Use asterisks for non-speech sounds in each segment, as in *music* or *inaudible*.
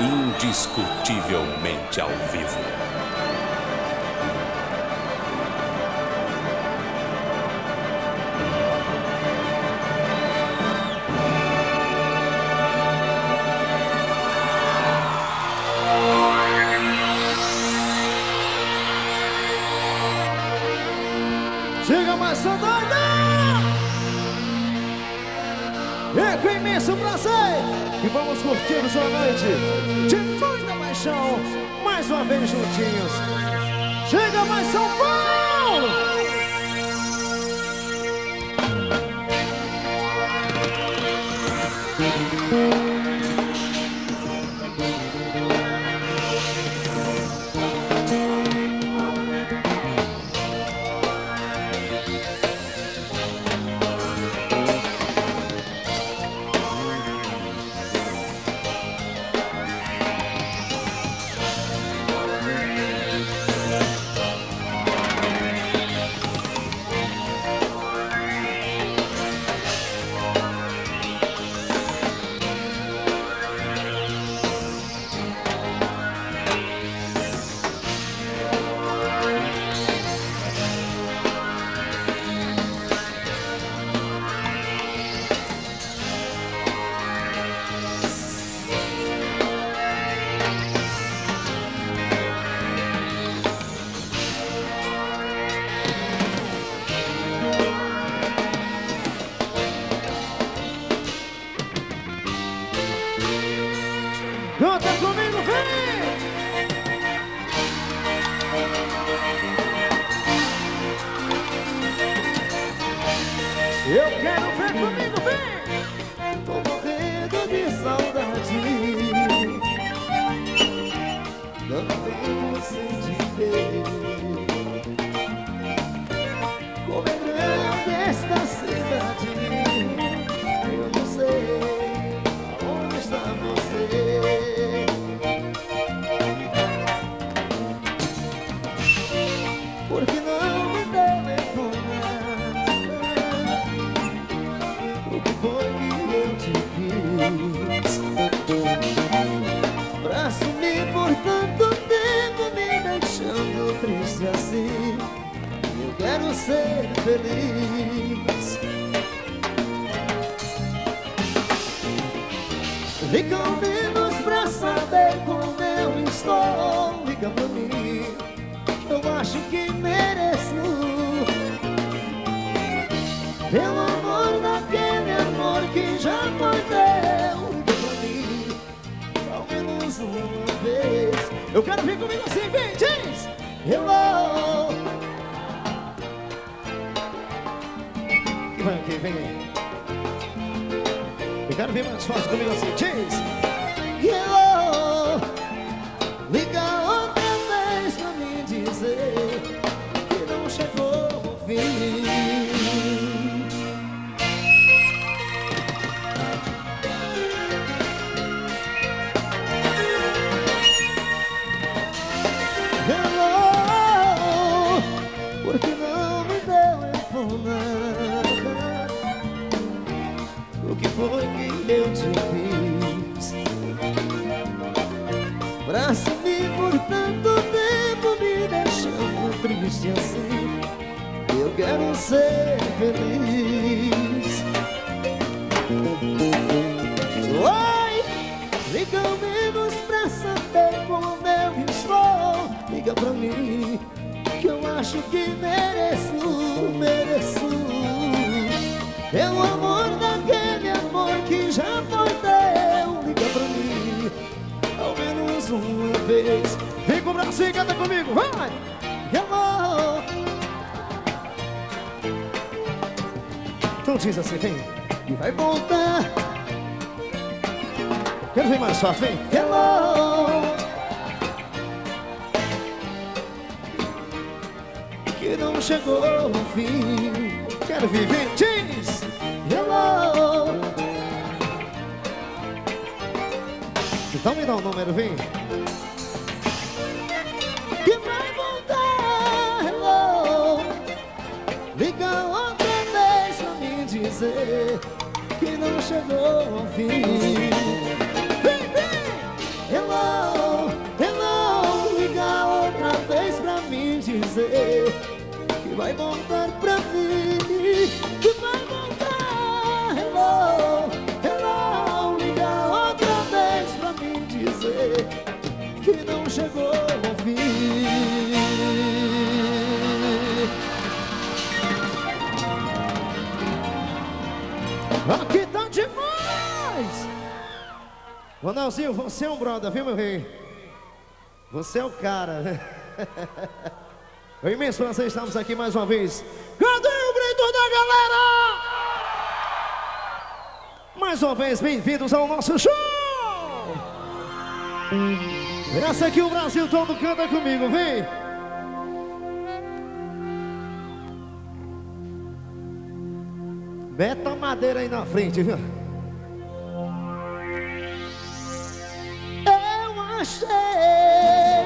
indiscutivelmente ao vivo. Com imenso prazer e vamos curtir sua noite de muita paixão, mais uma vez juntinhos. Chega mais São Paulo! Quero ser feliz. Liga menos pra saber como eu estou. Liga pra mim. Eu acho que mereço. Pelo amor daquele amor que já foi teu Liga pra mim. Ao menos uma vez. Eu quero vir comigo assim, vem, diz. Hello E quero ver mais forte comigo assim, diz quero ser feliz. Oi, liga ao menos pra saber como eu estou. Liga pra mim Que eu acho que mereço, mereço. Pelo amor daquele amor que já foi teu Liga pra mim Ao menos uma vez. Vem com o braço e canta comigo, vai! Diz assim, vem. E vai voltar. Quero ver mais forte, vem. Hello Que não chegou ao fim. Quero viver, diz. Hello Então me dá o número, vem dizer que não chegou ao fim. Hello, hello, liga outra vez pra mim dizer que vai voltar pra mim, que vai voltar. Hello. Ronaldinho, você é um brother, viu, meu rei? Você é o cara. *laughs* É imenso prazer estamos aqui mais uma vez. Cadê o grito da galera? Mais uma vez, bem-vindos ao nosso show! Essa aqui o Brasil todo canta comigo, vem! Meta madeira aí na frente, viu? Achei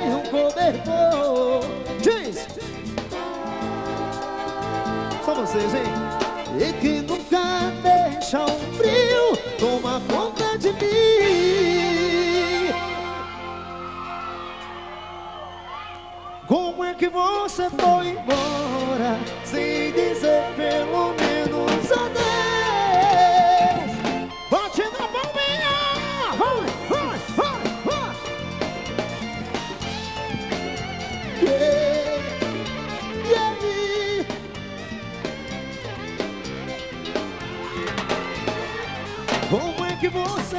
um cobertor. Diz! Só vocês, hein? E que nunca deixa um frio tomar conta de mim. Como é que você foi embora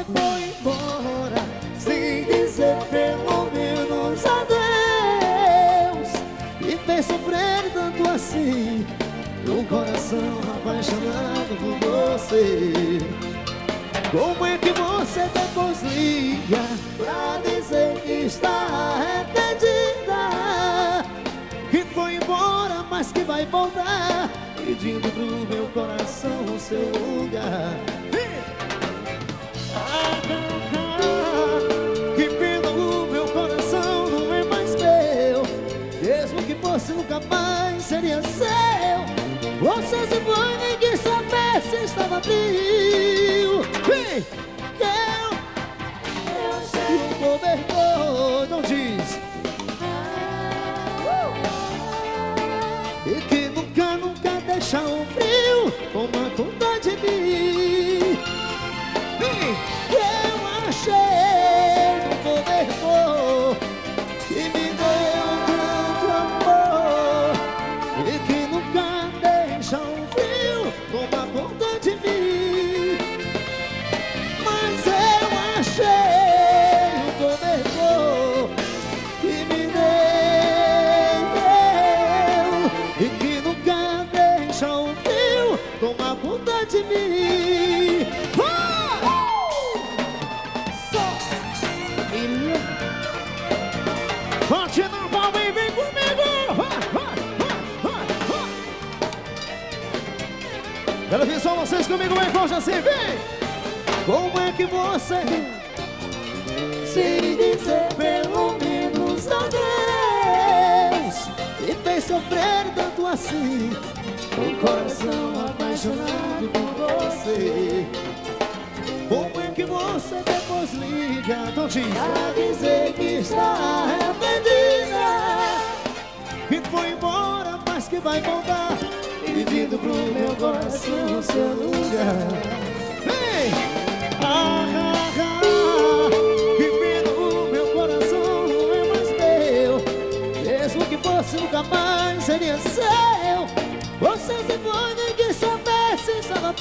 foi embora sem dizer pelo menos adeus? E fez sofrer tanto assim um coração apaixonado por você. Como é que você depois liga pra dizer que está arrependida? Que foi embora, mas que vai voltar Pedindo pro meu coração o seu lugar nunca mais seria seu. Você se foi quis saber se estava frio. Vem! Eu, eu sei. O cobertor, não diz. E que nunca, nunca deixa o frio. Toma conta comigo bem forte assim, vem! Como é que você sem dizer pelo menos adeus? E fez sofrer tanto assim Um coração apaixonado por você. Como é que você depois liga Então diz Pra dizer que está arrependida? Que foi embora, mas que vai voltar Pedindo pro meu coração seu lugar. Vem! Ah, ah, ah, pena o meu coração não é mais meu Mesmo que fosse nunca mais seria seu. Você se foi nem quis saber se estava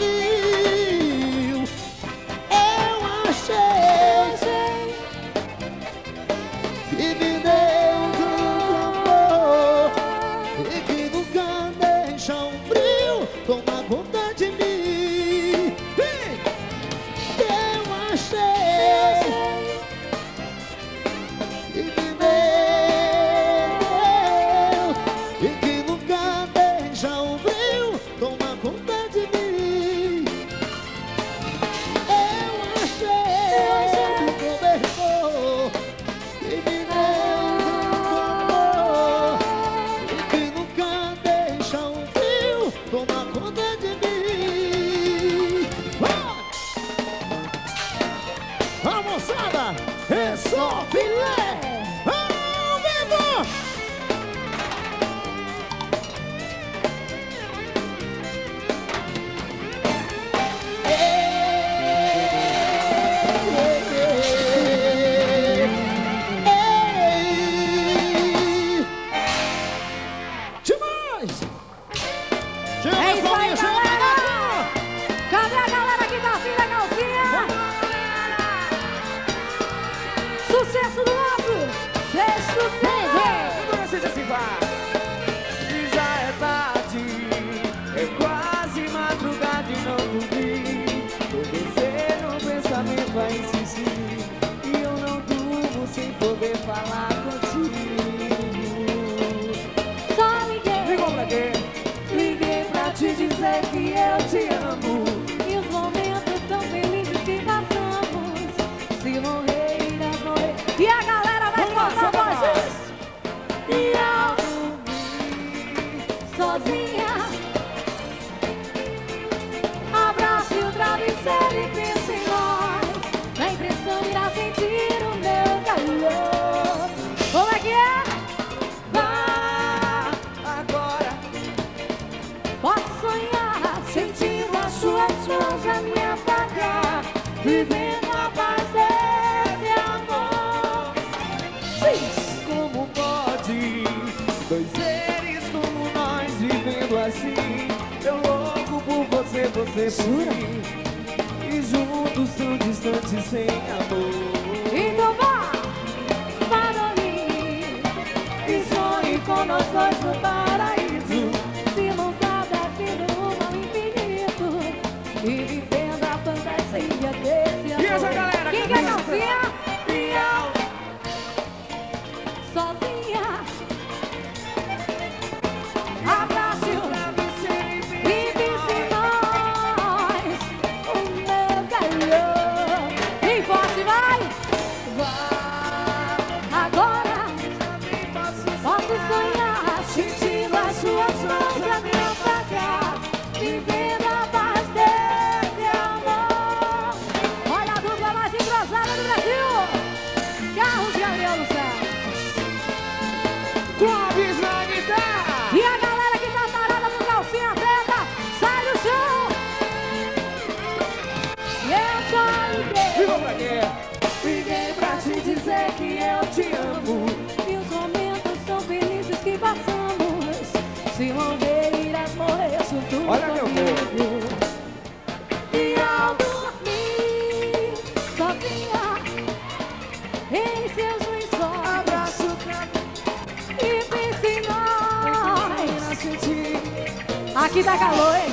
Aqui dá calor, hein?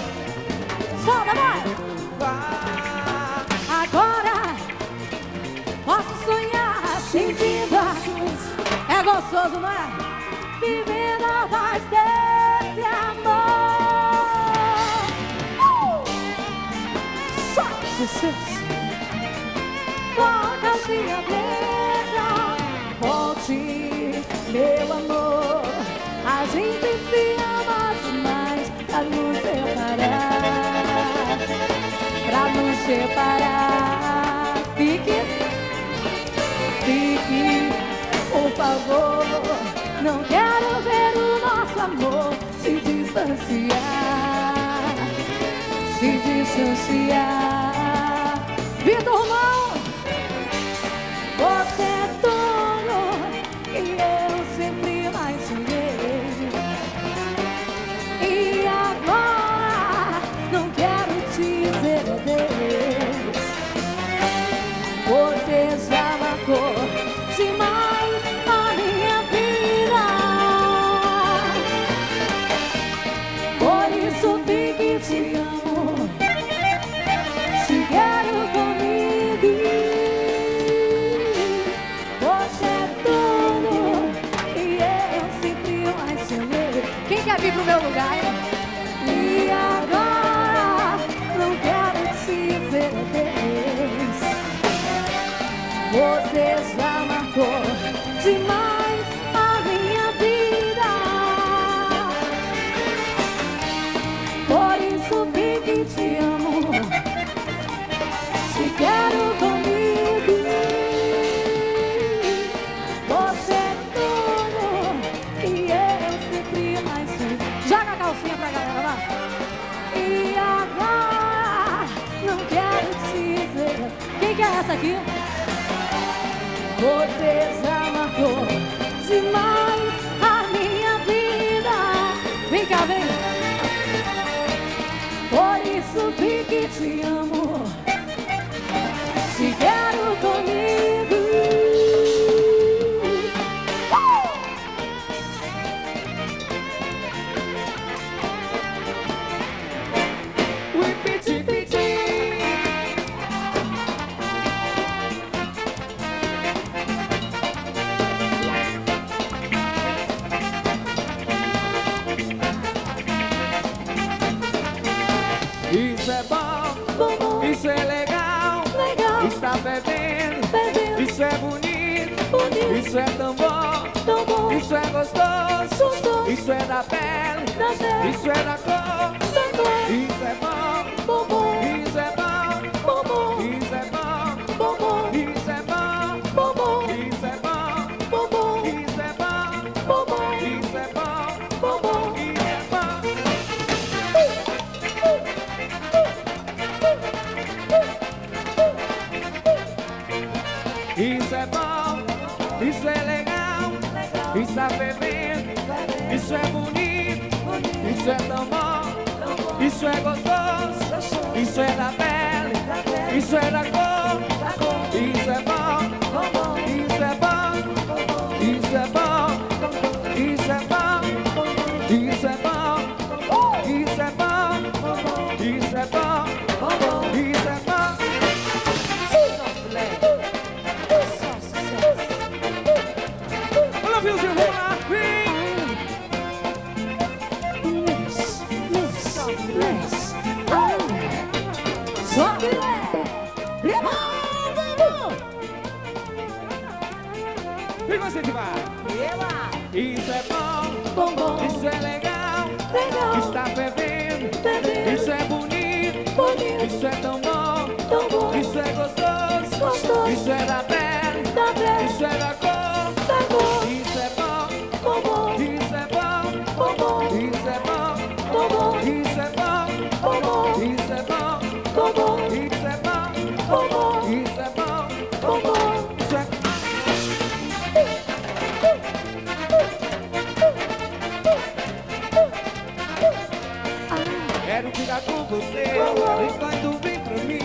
Solta, vai! Agora posso sonhar sentindo a É gostoso, não é? Vivendo a paz desse amor. Uh! Só sucesso. Toca-se a letra, volte, meu amor. A gente se separar. Fique, fique, por favor. Não quero ver o nosso amor se distanciar, se distanciar. Vitor Mano. tristeza matou demais a minha vida. Vem cá, vem. Por isso vi que te amo. se quero. Isso é da pele, isso é da cor. Isso é tão bom, isso é gostoso, isso é da pele, isso é da jogar com você. Brincando vem pra mim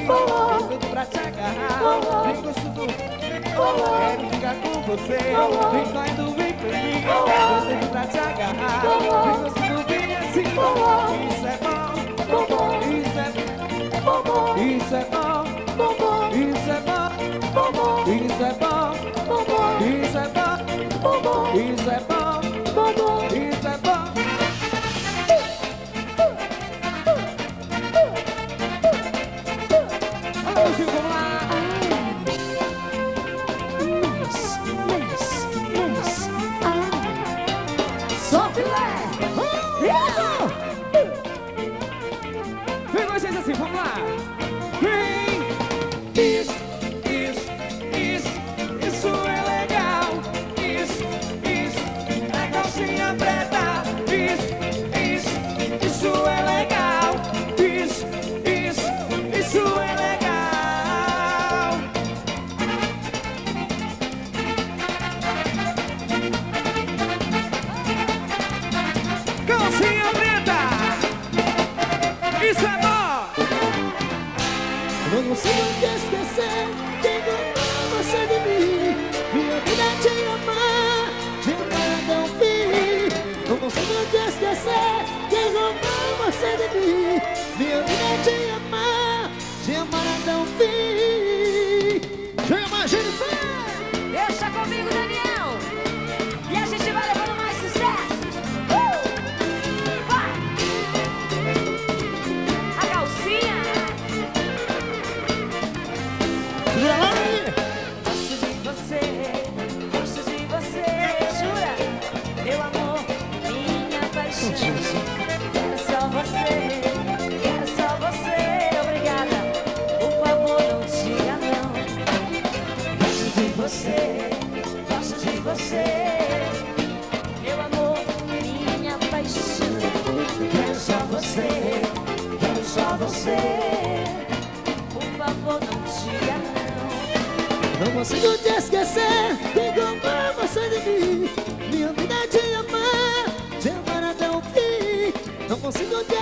tudo pra te agarrar. Vem gosto do... Quero ficar é com você. Brincando vem pra mim tudo pra te agarrar. Vem assim, isso é bom, Isso é bom. Isso é bom. Isso é bom. Isso é bom. Isso é bom. Isso é bom. Isso é bom. É consigo te esquecer. Quem comprou você de mim Minha vida é de amar Te amar até o fim. Não consigo te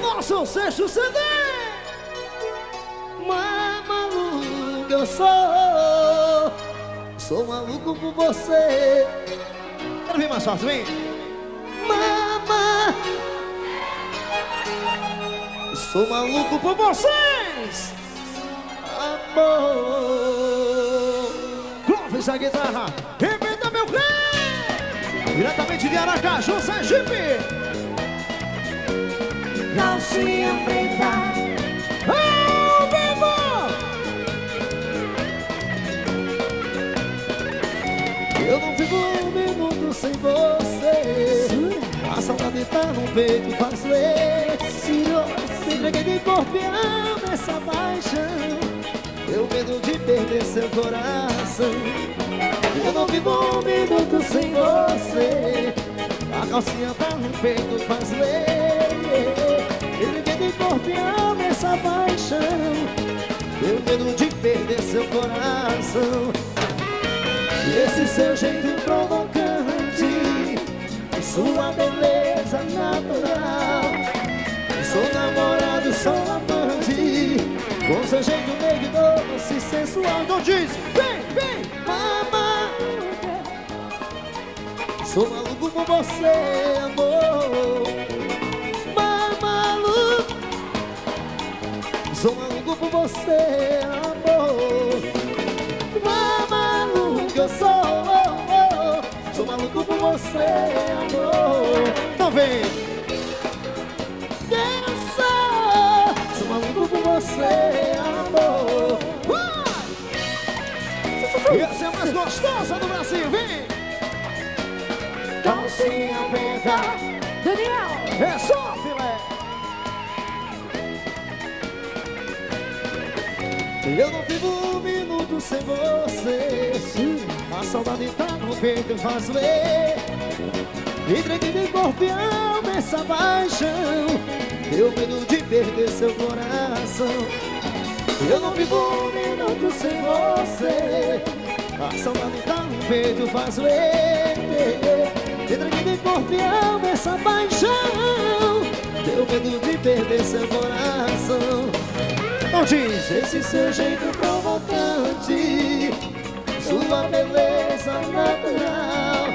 no nosso sexto CD. Mas maluco eu sou, sou maluco por você. Quero ver mais fácil, vem. Mama, sou maluco por vocês. Amor, Clóvis a guitarra, repita meu crê. Diretamente de Aracaju, Sergipe. Calcinha preta. Ao vivo! Eu não fico um minuto sem você. A saudade tá no peito, faz ler. Se entreguei de corpo e alma essa paixão. Eu medo de perder seu coração. Eu não vivo um minuto sem você. A calcinha tá no peito, faz ler E alma essa paixão. Eu medo de perder seu coração. Esse seu jeito provocante Sua beleza natural. Sou namorado, sou amante Com seu jeito meio doce e sensual. Então diz, vem, vem, mama Sou maluco por você, amor por você, amor. Maluco eu sou Sou maluco por você, amor. Então vem. Eu sou Sou maluco por você, amor. Vai! Essa é a mais gostosa do Brasil, vem! Calcinha preta Daniel, É só Eu não vivo um minuto sem você. A saudade tá no peito e faz ler. Entreguei de corpo e alma essa paixão. Eu medo de perder seu coração. Eu não vivo um minuto sem você. A saudade tá no peito e faz ler. Entreguei de corpo diz esse seu jeito provocante Sua beleza natural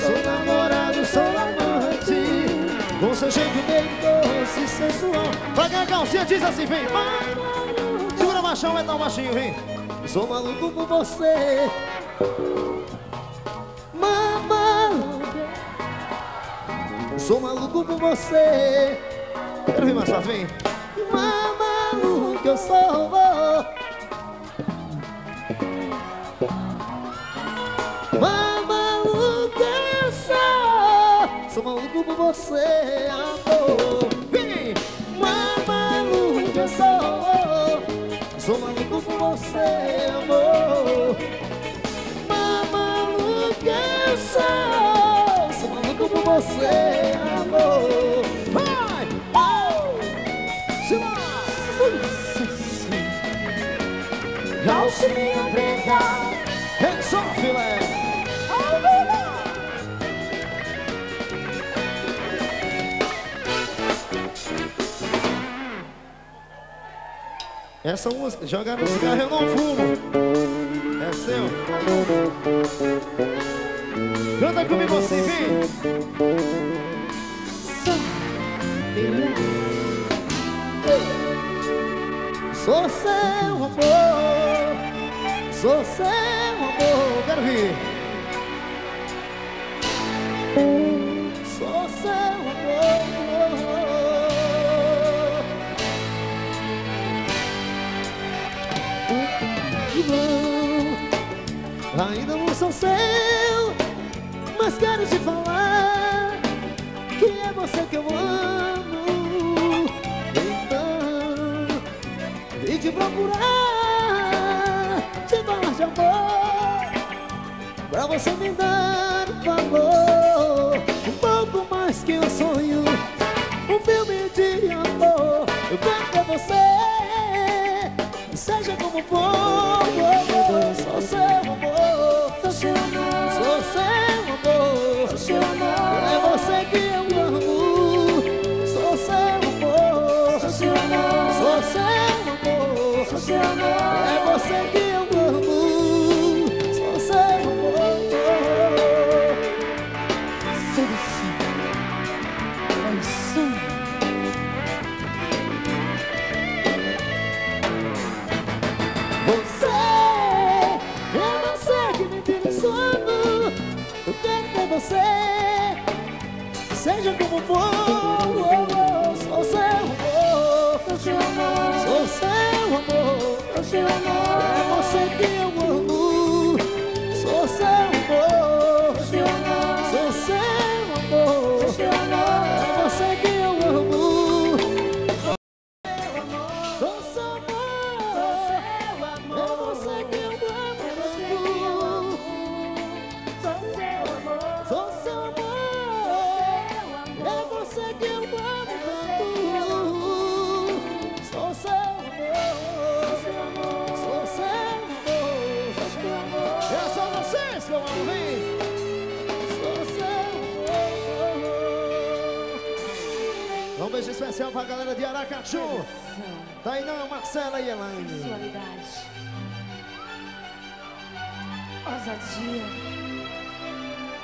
Sou namorado, sou amante Com seu jeito meio doce sensual. Paga a calcinha, diz assim, vem Segura machão, vai dar um machinho, vem. Sou maluco por você Sou maluco por você. Quero ouvir mais forte, vem. Que eu sou. Que eu sou. Sou maluco por você, amor. Vem. Eu sou. Sou maluco por você, amor. Que eu sou. Sou maluco por você, Essa música, jogar no cigarro eu não fumo. É seu. Canta comigo assim, vem. Sou seu amor, sou seu amor, quero ver. Sou seu amor. Ainda não sou seu, mas quero te falar que é você que eu amo. Então, vim te procurar, de amor, pra você me dar um valor, um pouco mais que um sonho, um filme de amor. Eu quero pra você, seja como for, sou seu amor, Sou seu amor. sou seu amor. Sou seu amor. É você que eu amo, sou seu amor, Sou seu amor. sou seu amor. Sou seu amor. Sou seu amor, Sou seu amor. sou seu amor. É você que amo,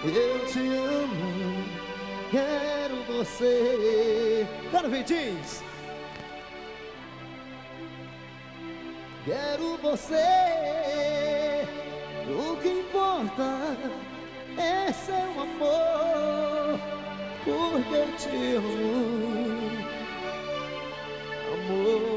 Eu te amo, quero você. Quero ver, diz. Quero você. O que importa é seu amor, porque eu te amo. Amor,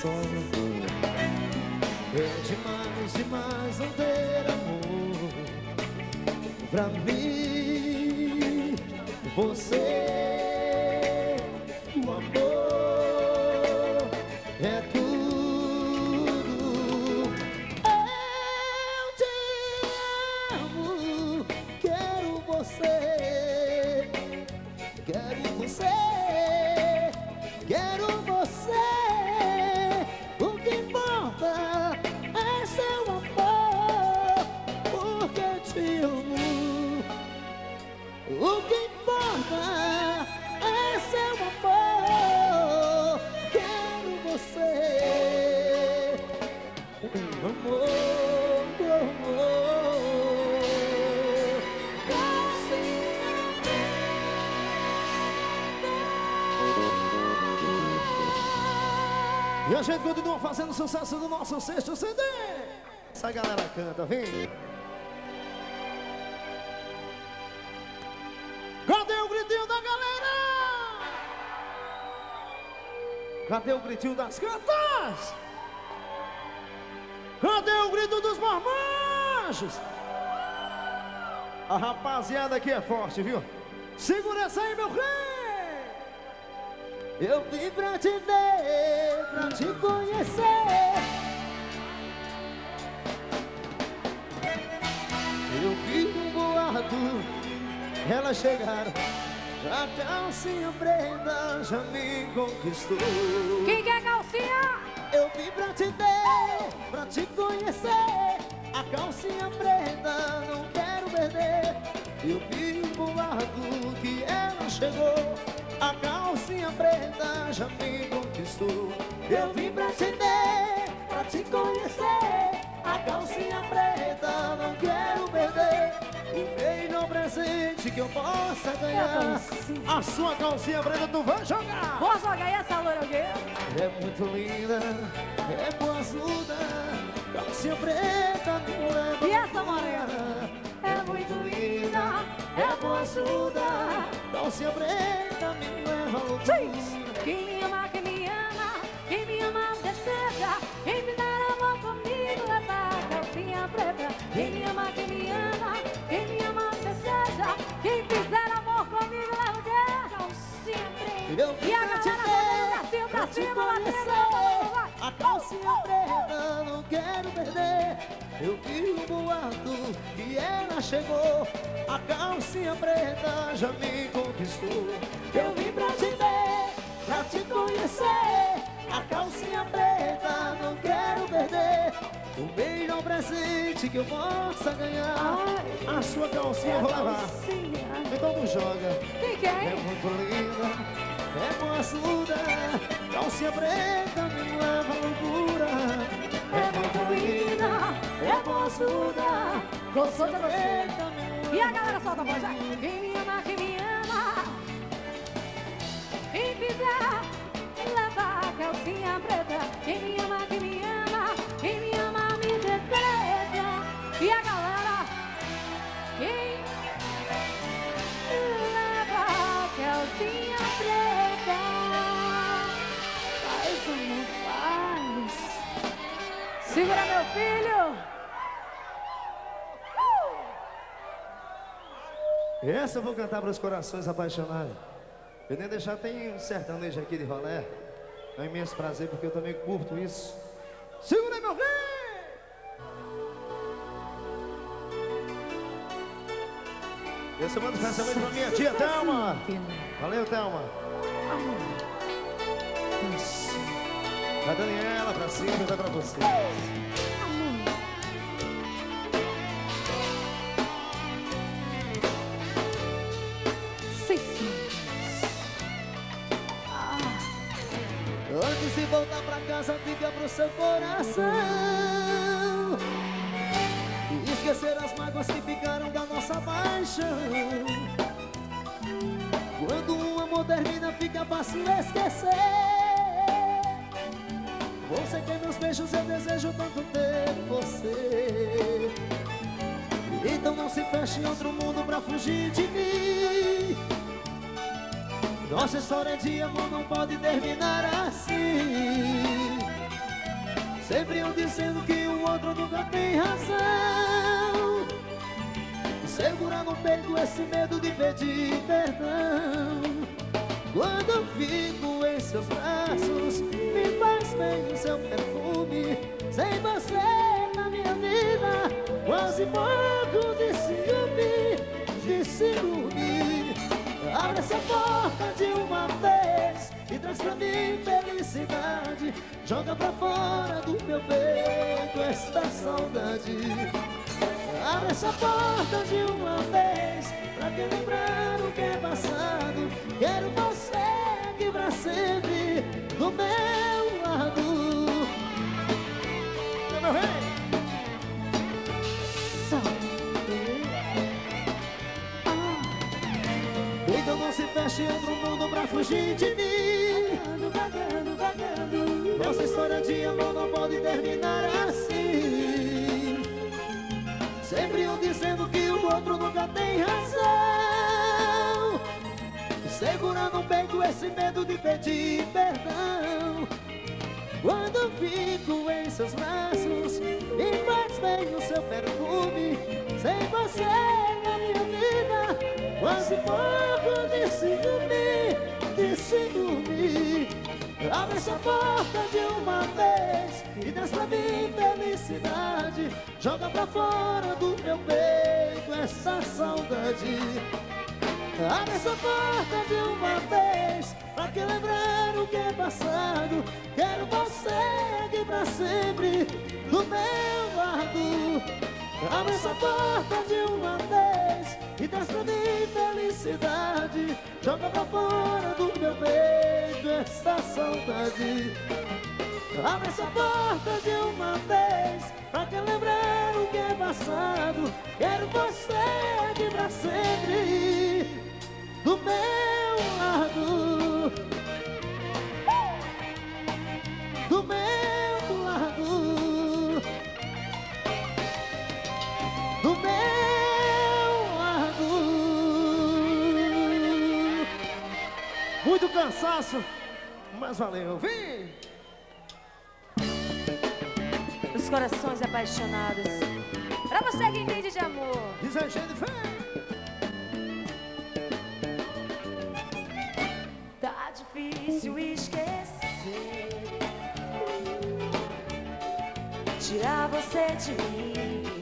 só É demais, demais não ter amor Pra mim, você, gente continua fazendo sucesso do nosso sexto CD. Essa galera canta, vem. Cadê o gritinho da galera? Cadê o gritinho das cantas? Cadê o grito dos marmanjos? A rapaziada aqui é forte, viu? Segura essa aí, meu rei! Eu vim pra te ver, te conhecer. Eu vi um boato, elas chegaram. A calcinha preta já me conquistou. Quem quer calcinha? Eu vim pra te ver, pra te conhecer. A calcinha preta não quero perder. Eu vi um boato que ela chegou. A calcinha preta já me conquistou. Eu vim pra te ver, pra te conhecer. A calcinha preta não quero perder. O melhor presente que eu possa ganhar. A sua calcinha preta tu vai jogar. Vou jogar essa loira. É muito linda, é boazuda, calcinha preta me leva E essa morena? É muito linda, é boazuda, calcinha preta me leva ao loucura. Quem Quem me ama, quem me ama, quem me ama deseja. Quem fizer amor comigo leva o quê? Calcinha preta. Eu E vim a pra te galera ver, batendo pra pra te cima, batendo. Vai. A calcinha preta não quero perder. Eu vi um boato e ela chegou. A calcinha preta já me conquistou. Eu vim pra te ver, pra te conhecer. A calcinha preta não quero perder. O melhor presente que eu possa ganhar. Ai. A sua calcinha eu vou. Calcinha. Então não joga. Quem É quer? muito linda, é boazuda, calcinha preta me leva à loucura. É muito linda, é boazuda, gostosa você. preta me E a galera solta a voz, vai. Quem me ama, quem me ama. Quem fizer, leva a calcinha preta. Quem me ama, quem me ama. Segura meu filho. Essa eu vou cantar para os corações apaixonados. Eu nem deixar, tem um sertanejo aqui de rolé. É um imenso prazer, porque eu também curto isso. Segura meu rei! Esse mando especialmente pra minha tia Thelma. Valeu, Thelma. Pra Daniela, pra cima, vai pra você. Sim, sim. Antes de voltar pra casa, fica pro seu coração. E esquecer as mágoas que ficaram da nossa paixão. Quando um amor termina, fica fácil esquecer. Você quer meus beijos, eu desejo tanto ter você. Então não se feche em outro mundo pra fugir de mim. Nossa história de amor não pode terminar assim. Sempre um dizendo que o outro nunca tem razão. Segura no peito esse medo de pedir perdão. Quando eu fico em seus braços, me faz bem o seu perfume. Sem você na minha vida, quase pouco de ciúme, de ciúme. Abre essa porta de uma vez e traz pra mim felicidade. Joga pra fora do meu peito esta saudade. Abre essa porta de uma vez Pra que lembrar o que é passado Quero você aqui pra sempre Do meu feche outro mundo pra fugir de mim. Vagando, vagando, vagando Nossa história de amor não pode terminar assim. Sempre um dizendo que o outro nunca tem razão. Segurando o peito esse medo de pedir perdão. Quando fico em seus braços E faz bem o seu perfume Sem você na minha vida Quase morro de ciúme De ciúme. Abre essa porta de uma vez E traz pra mim felicidade Joga pra fora do meu peito essa saudade. Abre essa porta de uma vez Pra que lembrar o que é passado. Quero você aqui pra sempre Do meu lado Abre essa porta de uma vez E traz pra mim felicidade. Joga pra fora do meu peito essa saudade. Abre essa porta de uma vez Pra que lembrar o que é passado. Quero você aqui pra sempre Do meu lado. Do meu Muito cansaço mas valeu, vem! Os corações apaixonados. Pra você que entende de amor. Gente, vem! Tá difícil esquecer. Tirar você de mim.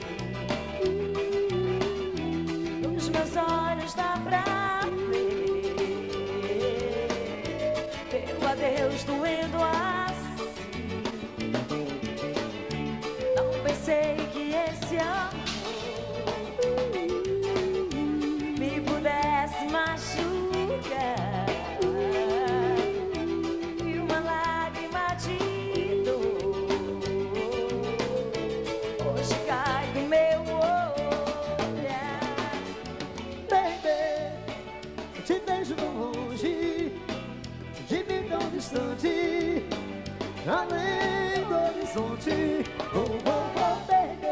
Horizonte. Oh, oh, oh, baby,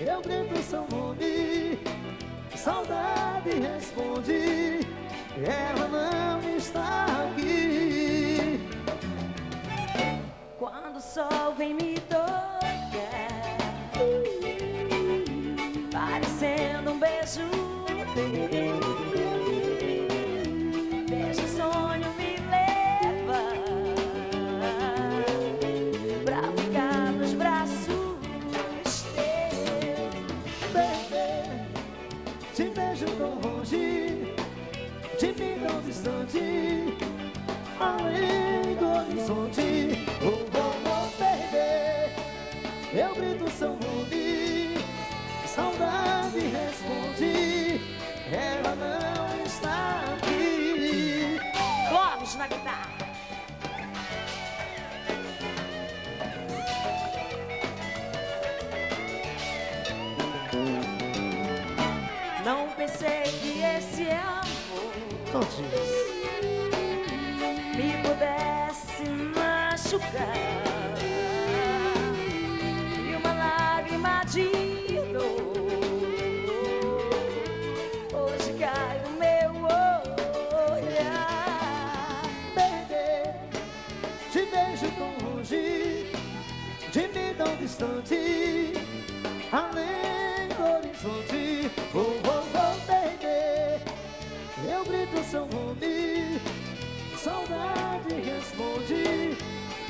eu grito seu nome, saudade responde, ela não está aqui. Quando o sol vem me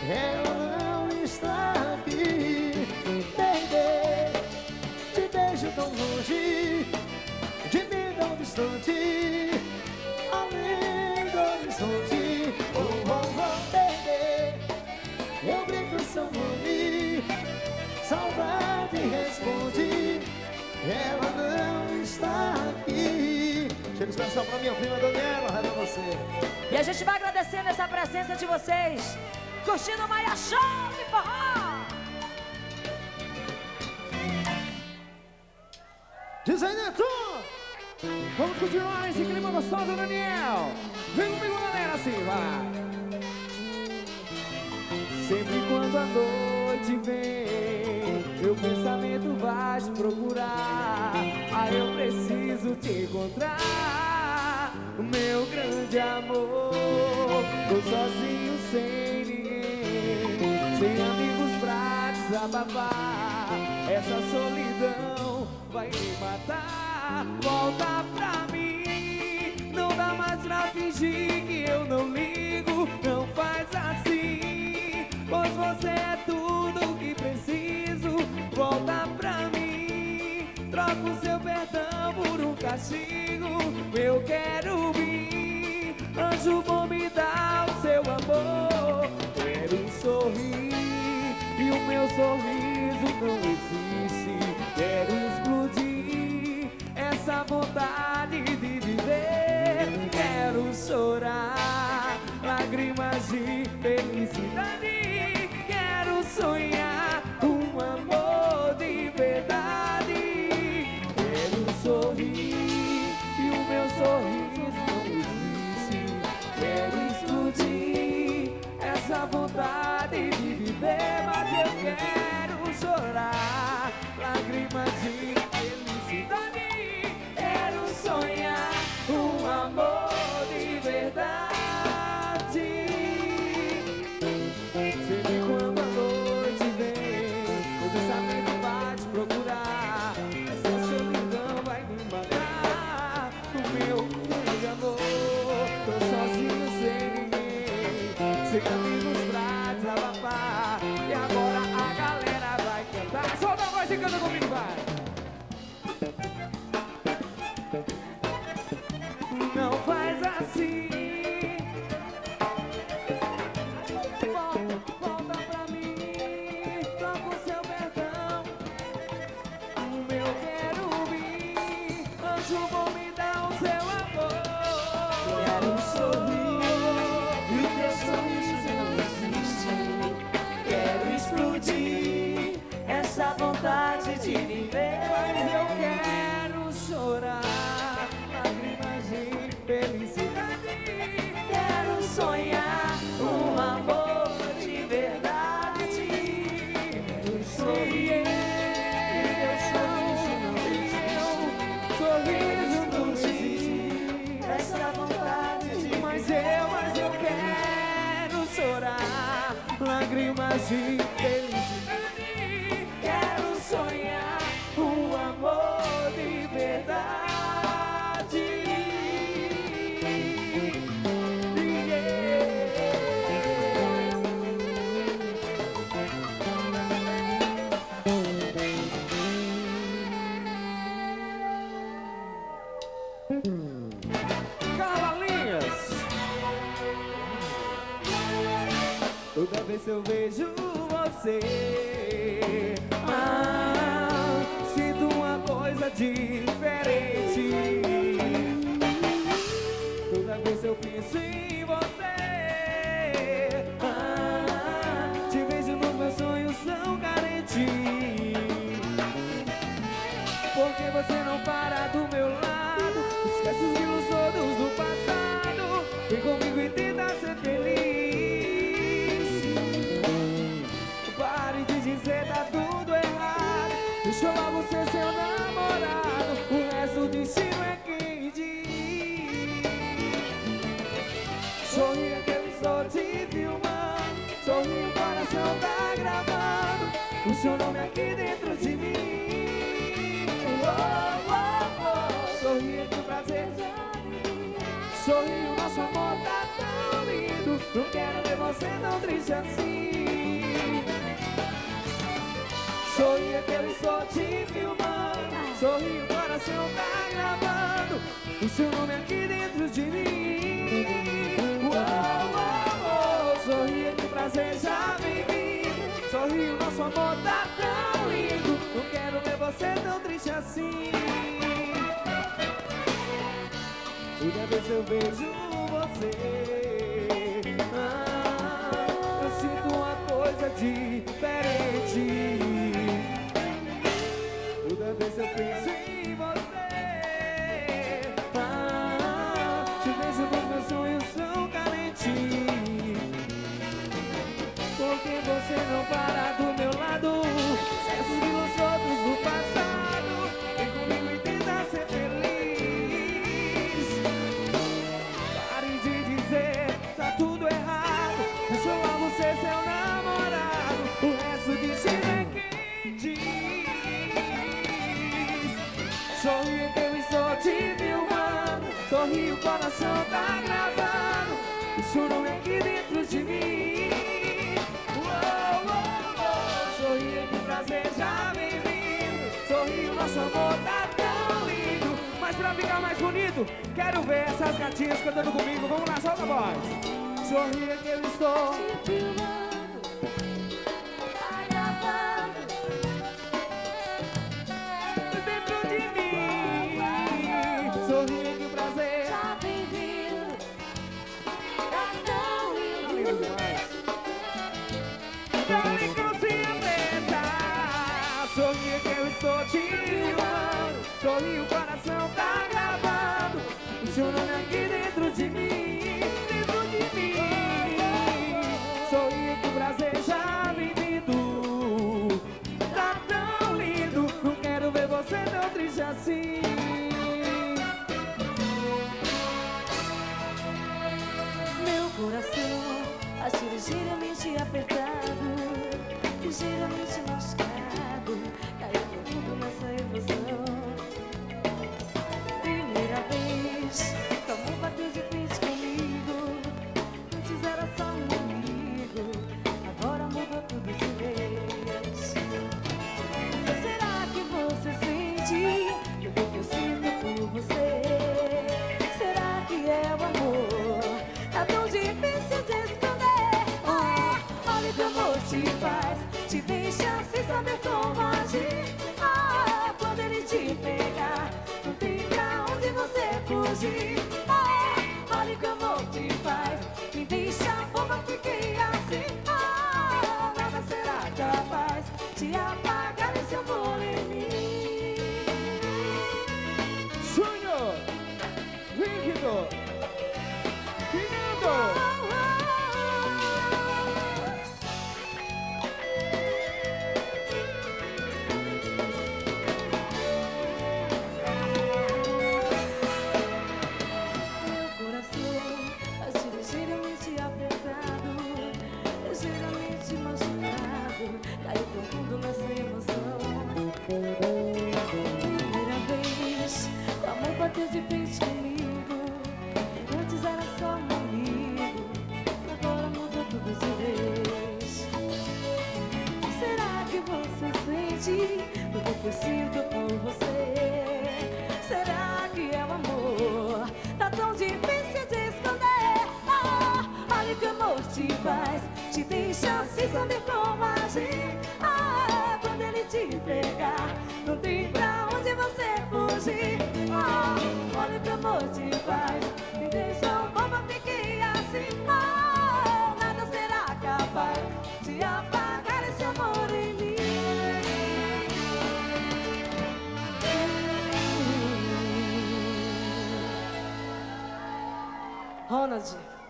ela não está aqui. Baby, te vejo tão longe, de mim tão distante, além do horizonte. Oh, oh, oh, baby, eu grito seu nome, saudade responde, ela não está aqui. Chega especial pra minha prima Daniela, vai pra você. E a gente vai agradecendo essa presença de vocês Curtindo Maia Show de Forró. Diz aí, Neto. Vamos continuar esse clima gostoso, Daniel. Vem comigo, galera, assim, vai. Sempre quando a noite vem, meu pensamento vai te procurar. Ah, eu preciso te encontrar meu grande amor. Tô sozinho sem pra. Essa solidão vai me matar. Volta pra mim, não dá mais pra fingir que eu não ligo. Não faz assim, pois você é tudo que preciso. Volta pra mim, troca o seu perdão por um castigo. Eu quero vir, anjo bom. sorriso não existe. Quero explodir essa vontade de viver. Quero chorar lágrimas de felicidade. Solta a voz e canta comigo, vai! não tá gravando o seu nome é aqui dentro de mim. Uou, amor uou. Sorria que o prazer já vem vindo. Sorri, o nosso amor tá tão lindo. Não quero ver você tão triste assim. Toda vez eu vejo você. Ah, eu sinto uma coisa diferente. Toda vez eu penso em você não para do meu lado. Esquece os outros do passado. Vem comigo e tenta ser feliz. Pare de dizer que tá tudo errado. Eu só amo ser seu namorado. O resto de ti é que diz. Sorri que eu estou te filmando. Sorri o coração tá gravando. Isso não é aqui dentro de mim. nosso amor tá tão lindo. Mas pra ficar mais bonito, quero ver essas gatinhas cantando comigo. Vamos lá, solta a voz. Sorria que eu estou. ligeiramente apertado, ligeiramente machucado.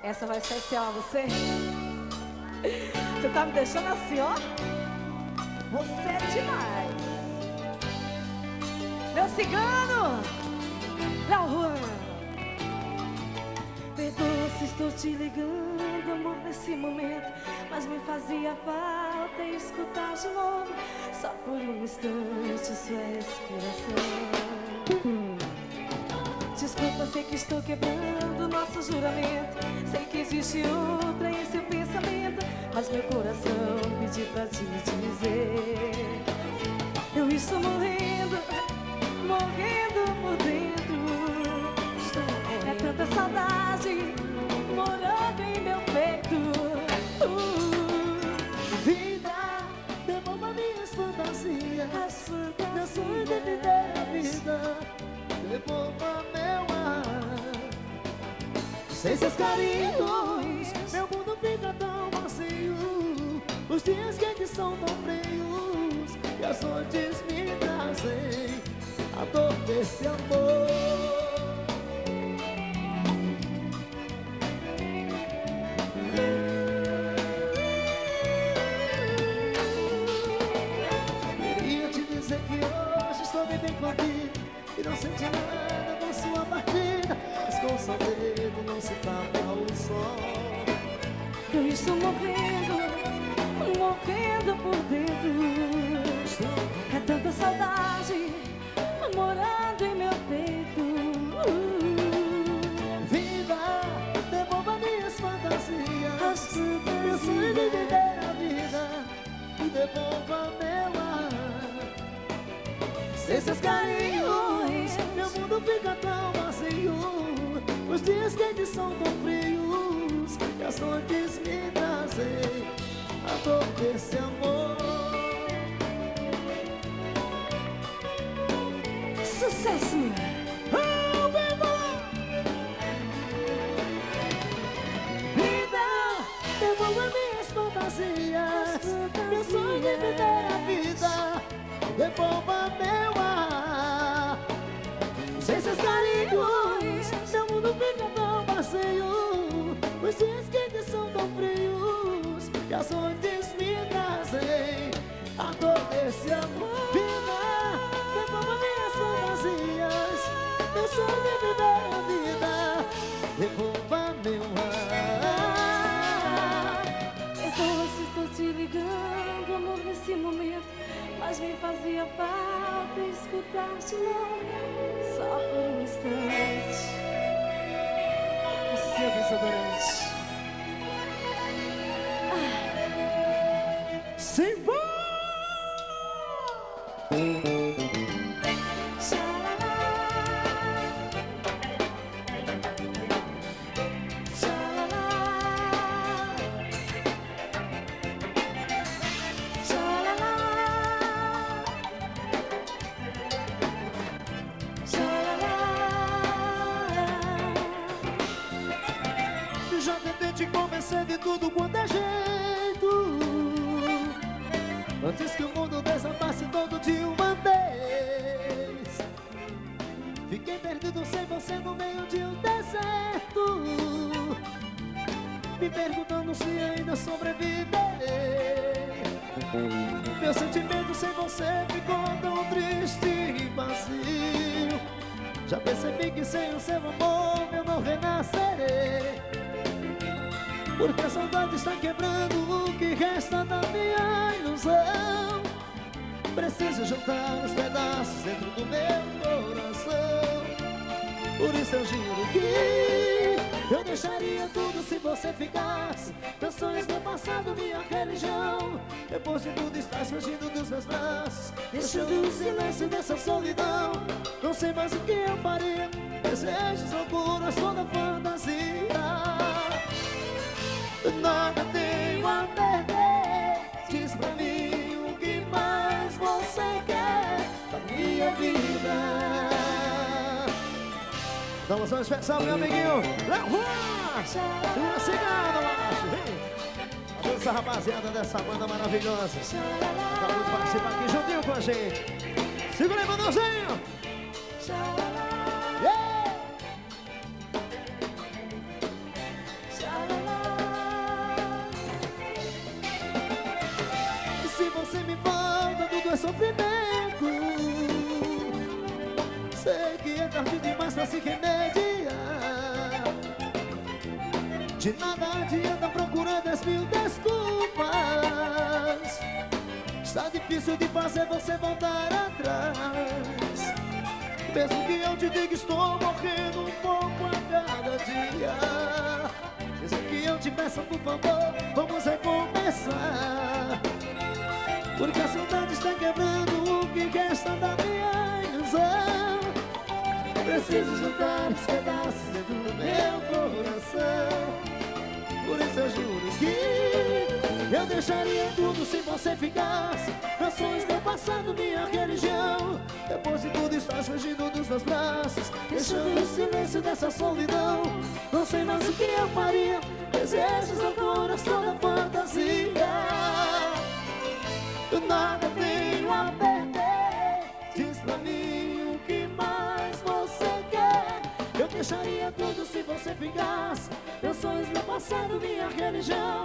Essa vai ser assim, especial a você. Você tá me deixando assim, ó. Você é demais. Meu cigano, meu ruim. Perdoa se estou te ligando, amor, nesse momento Mas me fazia falta escutar de novo Só por um instante sua respiração sem seus carinhos Meu mundo fica tão vazio Os dias que são tão frios E as noites me trazem A dor desse amor. Você ficou tão triste e vazio. Já percebi que sem o seu amor eu não renascerei. Porque a saudade está quebrando o que resta da minha ilusão. Preciso juntar os pedaços dentro do meu coração. Por isso eu juro que eu deixaria tudo se você ficasse. Meus sonhos, meu passado, minha religião Depois de tudo estás fugindo dos meus braços. Deixando o silêncio dessa solidão. Não sei mais o que eu faria. Desejos, loucuras, toda fantasia. Nada tenho a perder. Diz pra mim o que mais você quer Da minha vida. Uma salva especial, meu amiguinho. Cigano, macho Vem Toda essa rapaziada dessa banda maravilhosa. Acabou de participar aqui juntinho com a gente. Segura aí, Mandãozinho Te diga estou morrendo um pouco a cada dia. Mesmo que eu te peça por favor, vamos recomeçar. Porque a saudade está quebrando o que resta da minha ilusão. Preciso juntar os pedaços dentro do meu coração. Por isso eu juro que eu deixaria tudo se você ficasse. Meus sonhos, meu passado, minha religião Depois de tudo estás fugindo dos meus braços. Deixando o silêncio dessa solidão. Não sei mais o que eu faria. Desejos, loucuras, toda fantasia. Eu nada tenho a perder. Diz pra mim o que mais você quer. Eu deixaria tudo se você ficasse. Meus sonhos, meu passado, minha religião.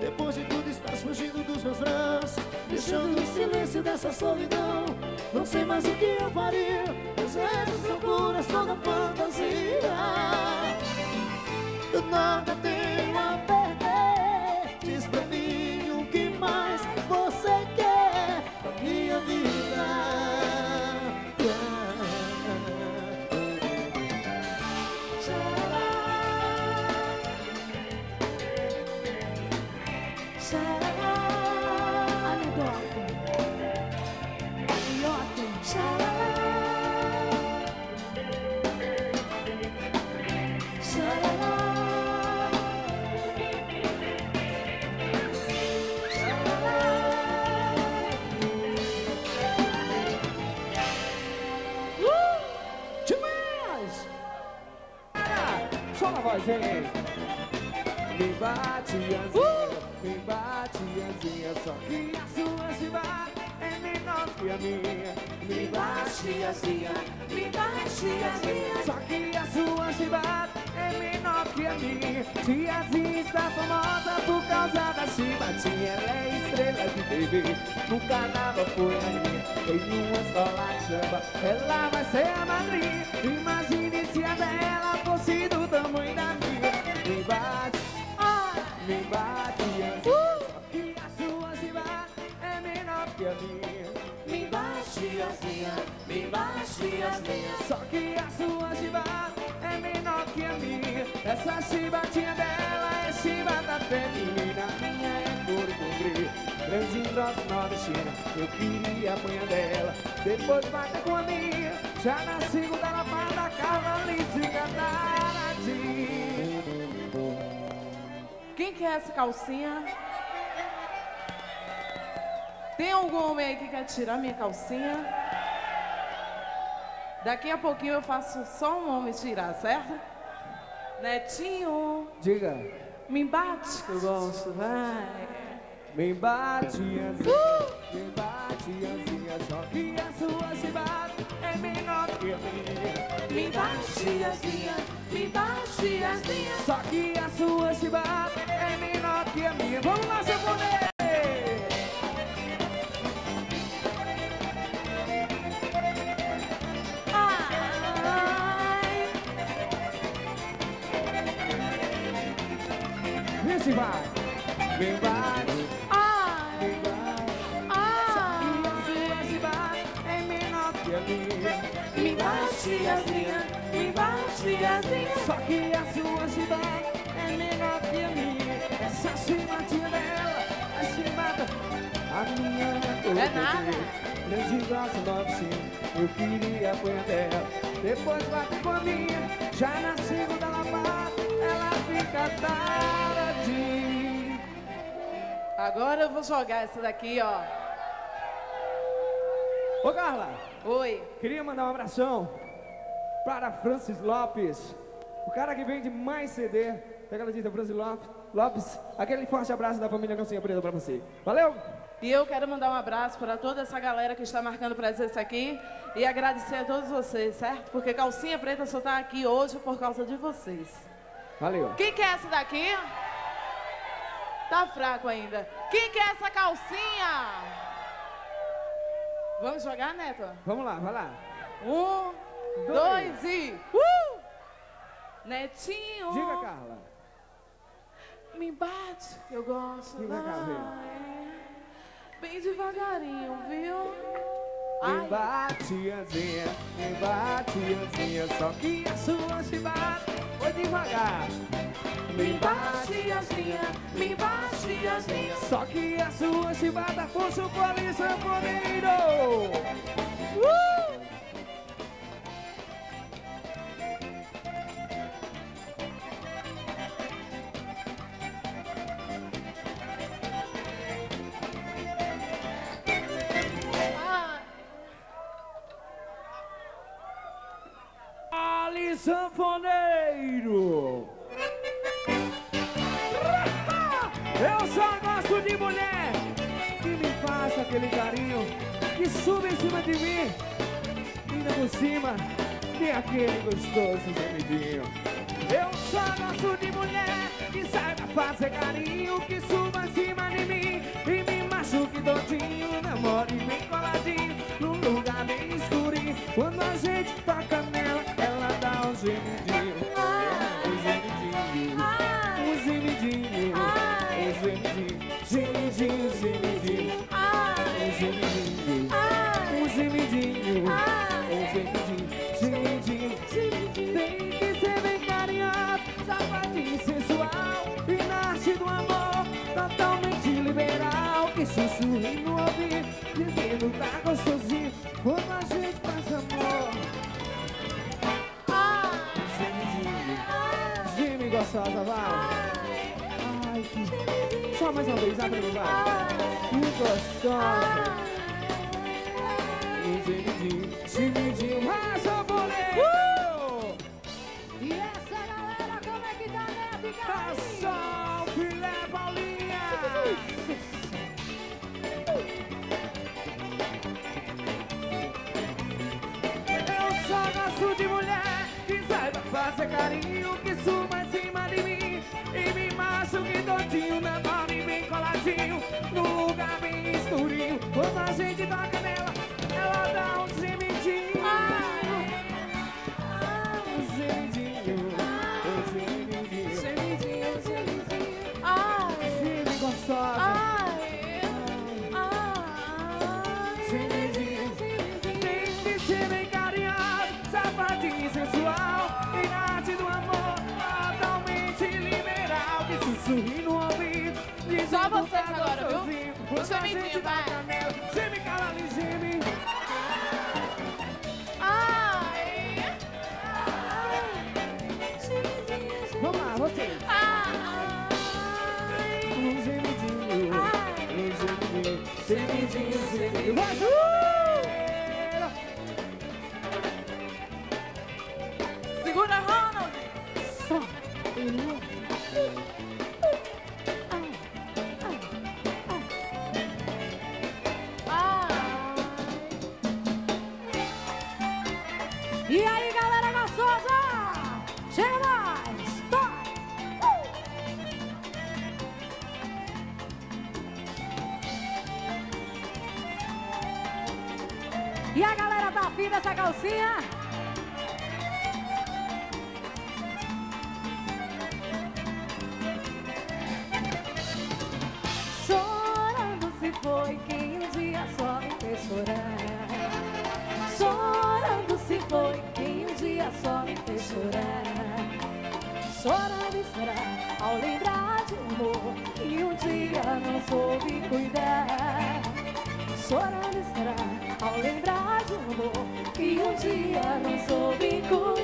Depois de tudo estás fugindo dos meus braços Deixando o silêncio dessa solidão. Não sei mais o que eu faria Desejos, loucuras, toda fantasia. Eu nada tenho a perder Me bate asinha, me bate asinha, só que a sua chibata é menor que a minha. Me bate asinha, me bate asinha, só que a sua chibata é menor que a minha. Tiazinha está famosa por causa da chibatinha, ela é estrela de TV. No carnaval foi a minha, em uma escola de samba, ela vai ser a madrinha. Imagine se a dela tamanho da minha. Me bate, me bate assim, só que a sua chibata é menor que a minha. Me bate assim, me bate assim. Só que a sua chibata é menor que a minha. Essa chibatinha dela é chibata feminina. A minha é cor e cumprir. Grande grossa nordestina. Eu queria apanhar dela. Depois bater com a minha. Já na segunda lapada, cavalice cataradinha. Quem quer essa calcinha? Tem algum homem aí que quer tirar minha calcinha? Daqui a pouquinho eu faço só um homem tirar, certo? Netinho, Diga. me bate que eu gosto, vai. Me bate asinha, me bate asinha, só que a sua chibata é menor que a minha. Me assim, me assim. Só que a sua chibata é menor que a minha. Vamos lá, seu poder! É É nada. Grande braço novinho, eu queria dela. Depois bate com a minha, já na segunda lavada, ela fica taradinha. Agora eu vou jogar essa daqui, ó. Ô Carla, Oi. queria mandar um abração para Francis Lopes, o cara que vende mais CD. Pega a dica, Francis Lopes. Lopes, aquele forte abraço da família Calcinha Preta pra você. Valeu! E eu quero mandar um abraço para toda essa galera que está marcando presença aqui e agradecer a todos vocês, certo? Porque Calcinha Preta só está aqui hoje por causa de vocês. Valeu! Quem quer essa daqui? Tá fraco ainda. Quem quer essa calcinha? Vamos jogar, Neto? Vamos lá, vai lá. Um, dois e. Uh! Netinho! Diga, Carla. Me bate, eu gosto. Diga, Carla. Bem devagarinho, viu? Me Ai, bate asinha, me bate asinha, só que a sua se bate, foi devagar. Me bate assim, me bate assim. Só que a sua chibata fosse o poli sanfoneiro. ai. Ali sanfoneiro. Eu só gosto de mulher que me faça aquele carinho, que suba em cima de mim. E ainda por cima tem aquele gostoso gemidinho. Eu só gosto de mulher que saiba fazer carinho, que suba em cima de mim e me machuque todinho, namore bem coladinho, num lugar bem escurinho. Quando a gente toca tá gostosinho Quando a gente faz amor ah! Ai, Jimmy gostosa, vai Ai, que... Só mais uma vez, abre o vai Que gostosa Gemidinho, gemidinho, mais uma uh! E essa galera, como é que tá, né? Fica aí! Tá salve, Lé Paulinha! sozinho, no lugar bem escurinho. Quando a gente toca, meu você agora, viu? Você foi vai. E aí, galera gostosa? Chega mais! Uh! E a galera tá afim dessa calcinha? cuidar. Chorando estará ao lembrar de um amor que um dia não soube cuidar.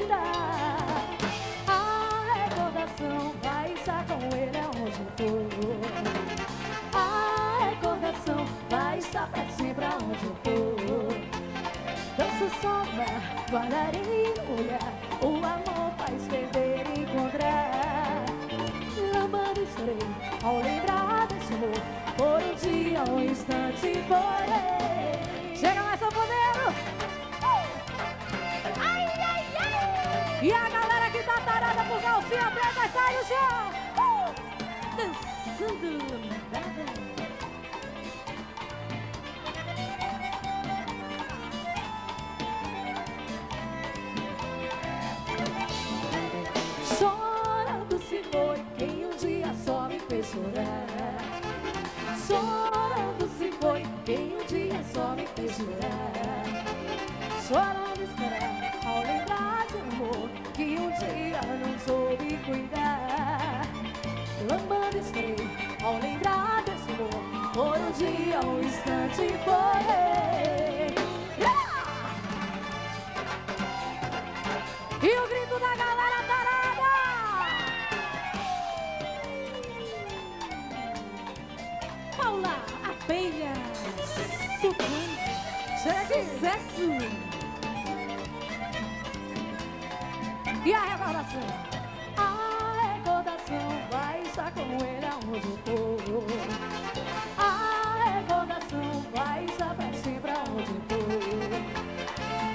加油去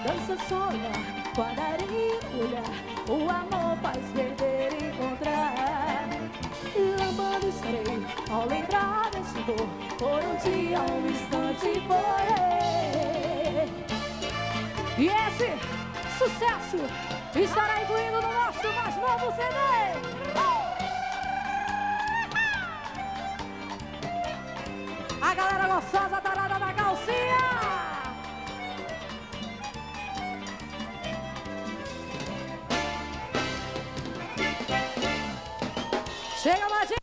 Dança, sonha, quadrilha O amor faz perder e encontrar. Lambando estarei ao lembrar desse dor Por um dia, um instante, porém. E esse sucesso estará incluído no nosso mais novo CD A galera gostosa, tarada da calcinha. Chega, Machín.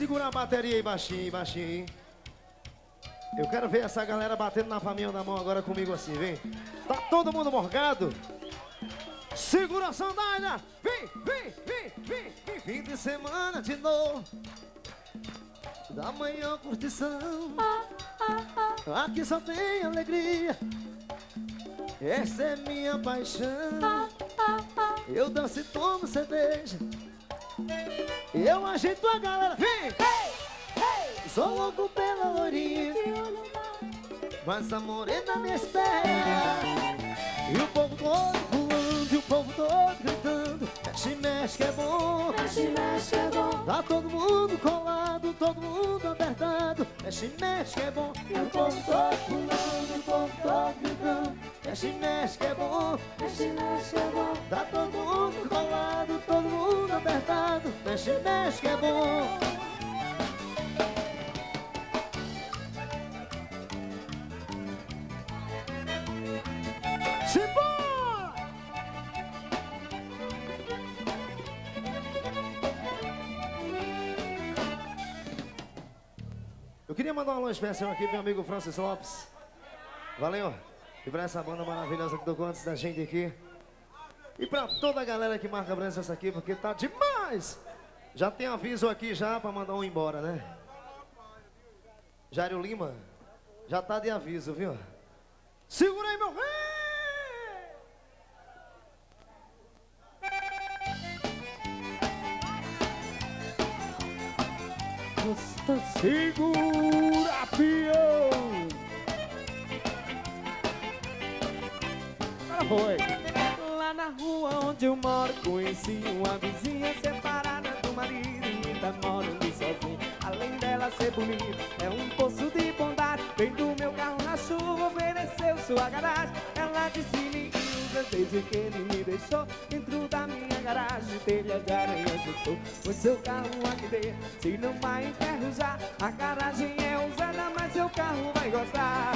Segurar a bateria aí baixinho, baixinho. Eu quero ver essa galera batendo na palminha da mão agora comigo assim, vem. Tá todo mundo morgado? Segura a sandália! Vem, vem, vem, vem, vem, fim de semana de novo. Da manhã curtição. Aqui só tem alegria. Essa é minha paixão. Eu danço e tomo cerveja. Eu ajeito a galera. Vem! Sou louco pela lourinha. Mas a morena me espera E o povo todo pulando E o povo todo gritando Mexe, mexe que é bom Mexe, mexe que é bom. Tá todo mundo colado Todo mundo apertado Mexe, mexe que é bom E o povo todo pulando E o povo todo gritando Mexe que é bom Mexe, mexe que é bom. Tá todo mundo colado Todo mundo apertado mexe que é bom! Eu queria mandar um alô especial aqui pro meu amigo Francis Lopes. Valeu! E pra essa banda maravilhosa que tocou antes da gente aqui. E pra toda a galera que marca presença aqui, porque tá demais! Já tem aviso aqui já pra mandar um embora, né? Jário Lima, já tá de aviso, viu? Segura aí, meu rei! Segura, peão! Lá na rua onde eu moro Conheci uma vizinha separada do marido E tá morando sozinha. Além dela ser bonita É um poço de bondade. Vem do meu carro na chuva Ofereceu sua garagem. Ela disse me usa Desde que ele me deixou Dentro da minha garagem. Telha de aranha juntou Foi seu carro aqui dentro Se não vai enferrujar A garagem é usada Mas seu carro vai gostar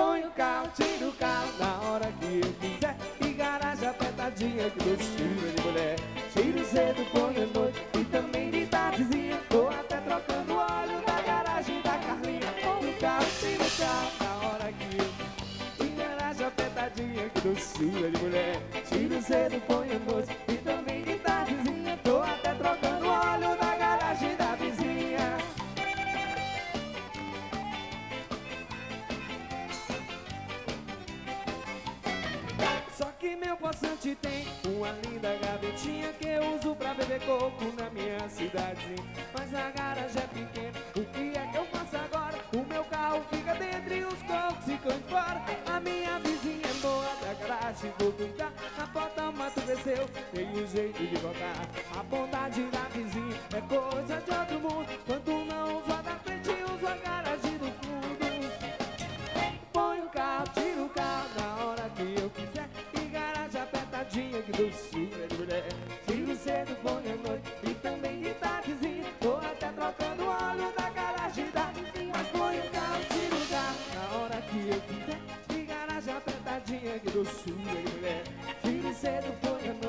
Põe o carro, tira o carro na hora que eu quiser. E garagem apertadinha que doçura de mulher. Tiro cedo, põe à noite e também de tardezinha. Tô até trocando óleo da garagem da Carlinha. Põe o carro, tira o carro na hora que eu E garagem apertadinha que doçura de meu poçante tem uma linda gavetinha que eu uso pra beber coco na minha cidade. Mas a garagem é pequena, o que é que eu faço agora? O meu carro fica dentro e os cocos ficam de fora. A minha vizinha é boa da garagem, vou cuidar. A porta o mato desceu, tem um jeito de voltar. A bondade da vizinha é coisa de outro mundo. Quando não uso a da frente, uso a garagem que doçura de mulher. Tiro cedo, põe à noite e também de tardezinha. Tô até trocando óleo da garagem da Mas põe o carro, o carro na hora que eu quiser E garagem apertadinha que doçura de mulher. Tiro cedo, põe à noite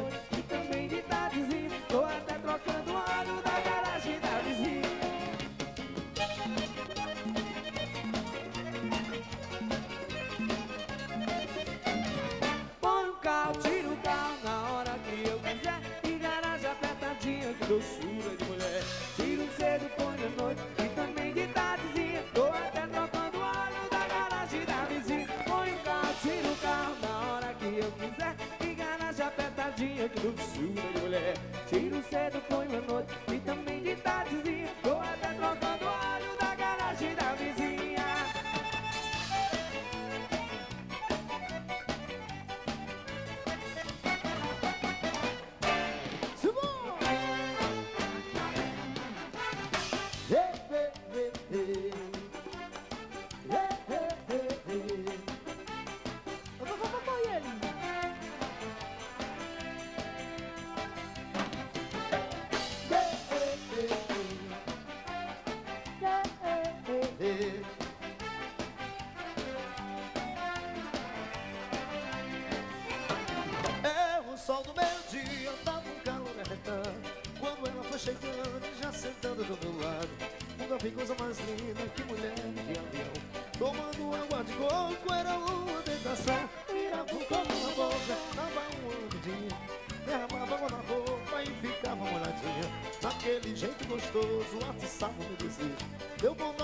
desejo Deu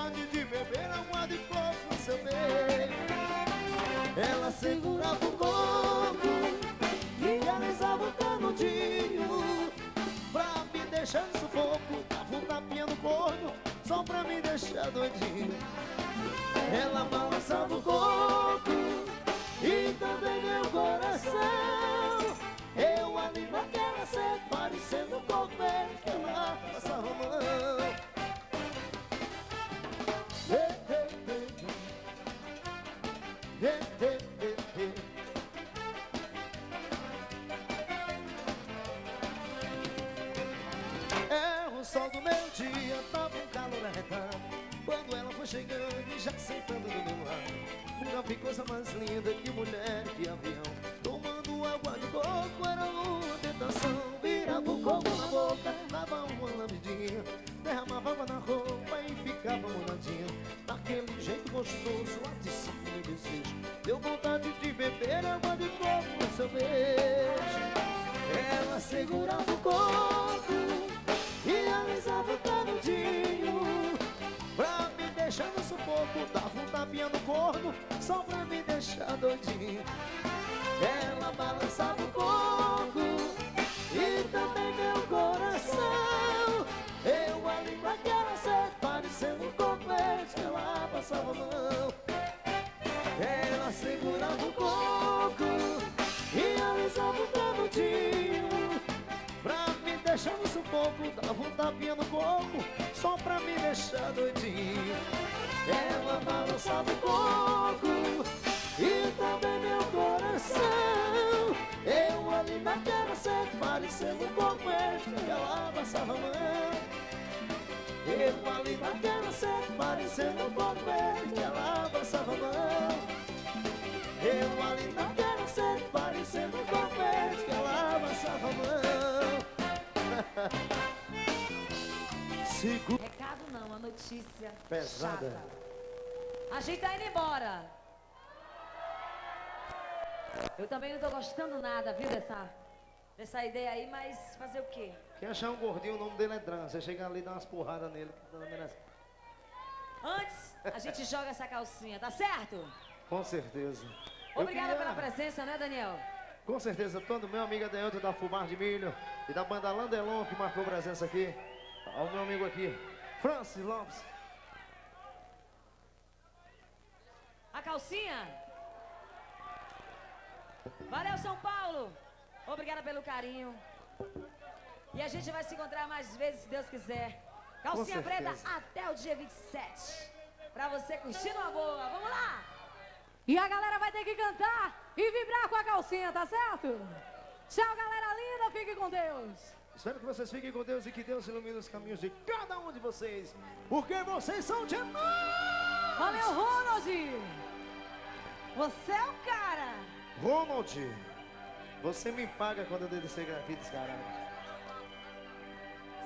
vi coisa mais linda que mulher de avião Segura. Recado não, a notícia Pesada chata. A gente tá indo embora eu também não tô gostando nada, viu, dessa, dessa ideia aí, mas fazer o quê? Quem achar um gordinho, o nome dele é Dran. Você chega ali e dá umas porradas nele. Antes, a gente *laughs* joga essa calcinha, tá certo? Com certeza. Obrigada queria... pela presença, né, Daniel? Com certeza, todo meu amigo Adeilton da Fumar de Milho e da banda Landelon que marcou presença aqui. Ao meu amigo aqui, Francis Lopes. A calcinha? Valeu, São Paulo! Obrigada pelo carinho. E a gente vai se encontrar mais vezes, se Deus quiser. Calcinha preta até o dia 27. Pra você curtir uma boa. Vamos lá! E a galera vai ter que cantar e vibrar com a calcinha, tá certo? Tchau, galera linda. Fique com Deus. Espero que vocês fiquem com Deus e que Deus ilumine os caminhos de cada um de vocês. Porque vocês são de nós! Valeu, Ronald! Você é o cara! Ronald, você me paga quando eu descer aqui descarado.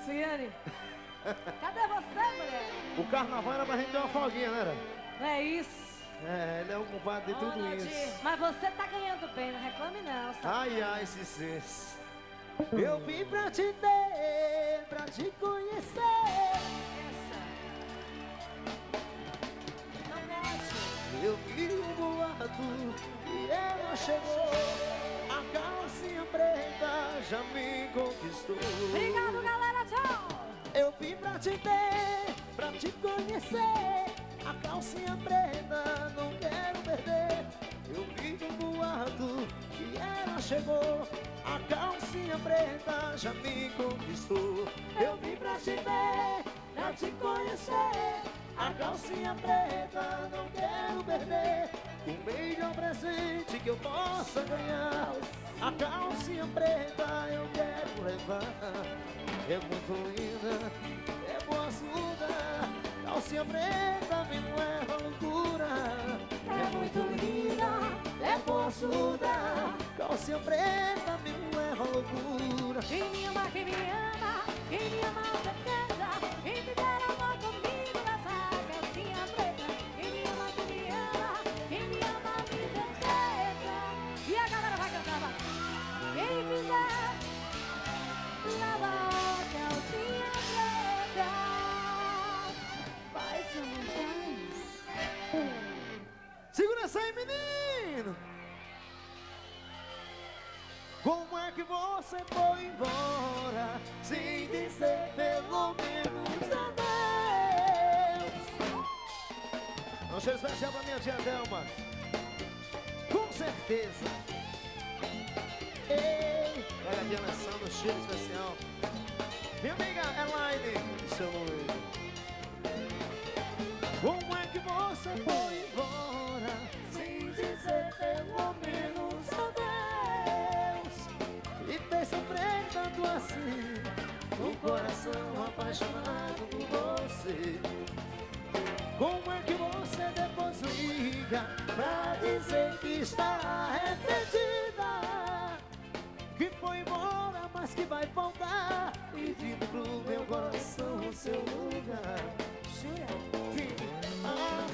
Ciane, *laughs* cadê você, mulher? O carnaval era pra gente ter uma folguinha, né? É isso. É, ele é o culpado de tudo Ronald, isso. Mas você tá ganhando bem, não reclame não. Ai, ai, Cicês. Eu vim pra te ter, pra te conhecer. Essa. Não pode. Eu vi um boato e ela chegou A calcinha preta já me conquistou Obrigado, galera, tchau! Eu vim pra te ter, pra te conhecer A calcinha preta não quero perder Eu boato e ela chegou. A calcinha preta já me conquistou. Eu vim pra te ter, pra te conhecer. A calcinha preta não quero perder. O melhor presente que eu possa ganhar. A calcinha preta eu quero levar. É muito linda, é boa Calcinha preta me leva à loucura. É muito linda, ajuda Qual seu preta, meu é loucura. Quem me ama, quem me ama Quem me ama, certeza Quem me der amor comigo Nessa calcinha preta Quem me ama, quem me ama Quem me ama, me deseja E a galera vai cantar vai. Quem quiser Lava a calcinha preta Faz um Segura essa aí, menino! Como é que você foi embora sem dizer pelo menos adeus? Um cheiro especial pra minha tia Delma. Com certeza. Ei, olha aqui a menção no cheiro especial. Minha amiga Elaine, seu nome. Como é que você foi apaixonado por você. Como é que você depois liga pra dizer que está arrependida? Que foi embora, mas que vai voltar. Pedindo pro meu coração o seu lugar. Que, ah, ah,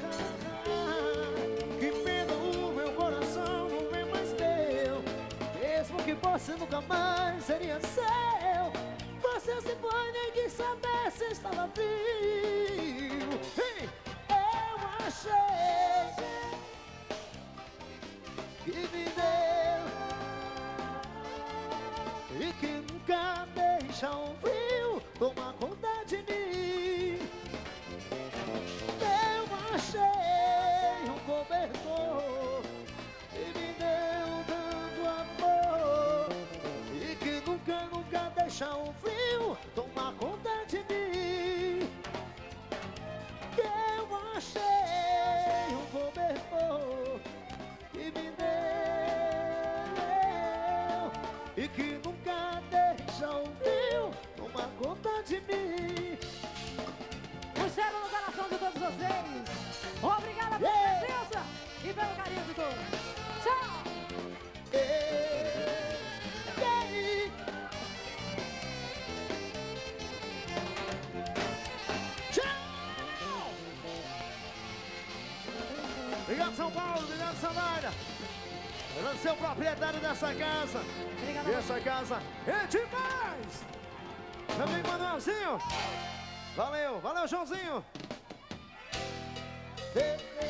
ah, que pena o meu coração não é mais teu. Mesmo que você nunca mais seria seu estava vivo Ei, Eu achei de mim. Um cheiro no coração de todos vocês. Obrigada pela Yeah. presença e pelo carinho de todos. Tchau! Ei, ei. Tchau! Obrigado, São Paulo. Obrigado, Sanaira. Obrigado, seu proprietário dessa casa. Obrigada. E essa casa é demais! Amigo Manuelzinho. Valeu, valeu, Joãozinho. Ei, ei,